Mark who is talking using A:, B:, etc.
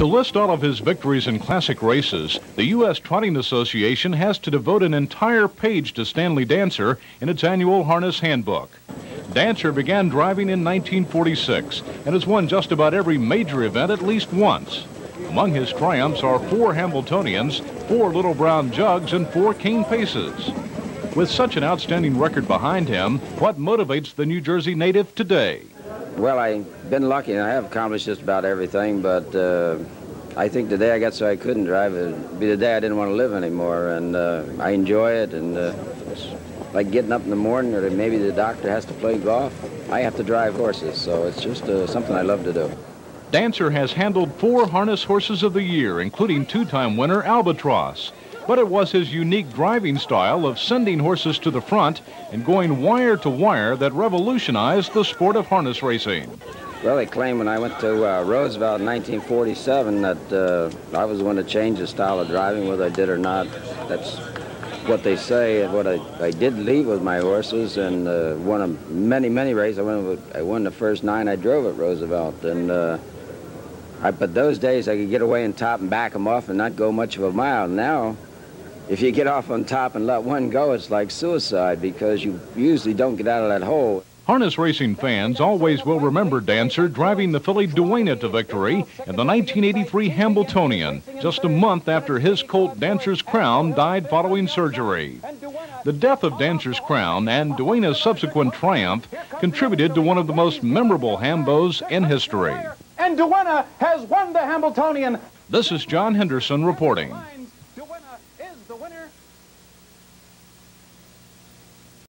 A: To list all of his victories in classic races, the U.S. Trotting Association has to devote an entire page to Stanley Dancer in its annual harness handbook. Dancer began driving in 1946 and has won just about every major event at least once. Among his triumphs are four Hambletonians, four Little Brown Jugs, and four Cane Paces. With such an outstanding record behind him, what motivates the New Jersey native today?
B: Well, I've been lucky and I have accomplished just about everything, but uh, I think the day I got so I couldn't drive would be the day I didn't want to live anymore, and uh, I enjoy it, and uh, it's like getting up in the morning, or maybe the doctor has to play golf. I have to drive horses, so it's just uh, something I love to do.
A: Dancer has handled four harness horses of the year, including two-time winner Albatross but it was his unique driving style of sending horses to the front and going wire to wire that revolutionized the sport of harness racing.
B: Well, they claim when I went to uh, Roosevelt in 1947 that uh, I was the one to change the style of driving, whether I did or not. That's what they say. What I, I did leave with my horses and uh, won a, many, many races. I won, I won the first nine I drove at Roosevelt. And uh, I, but those days I could get away and top and back them off and not go much of a mile. Now if you get off on top and let one go, it's like suicide because you usually don't get out of that hole.
A: Harness racing fans always will remember Dancer driving the filly Duenna to victory in the 1983 Hambletonian, just a month after his colt Dancer's Crown died following surgery. The death of Dancer's Crown and Duenna's subsequent triumph contributed to one of the most memorable Hambos in history.
C: And Duenna has won the Hambletonian.
A: This is John Henderson reporting is the winner